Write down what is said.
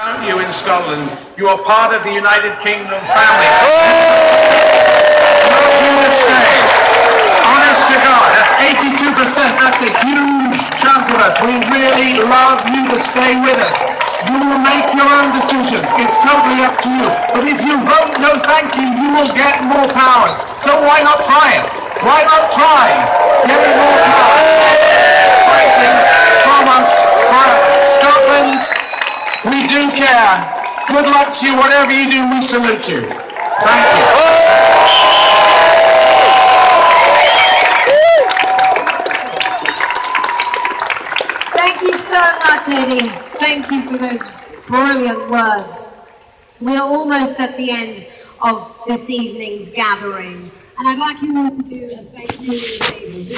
You in Scotland? You are part of the United Kingdom family. To stay. Honest to God, that's 82%. That's a huge chunk of us. We really love you to stay with us. You will make your own decisions. It's totally up to you. But if you vote no thank you, you will get more powers. So why not try it? Why not try care. Good luck to you. Whatever you do, we salute you. Thank you. Thank you so much, Eddie. Thank you for those brilliant words. We are almost at the end of this evening's gathering, and I'd like you all to do a thank you.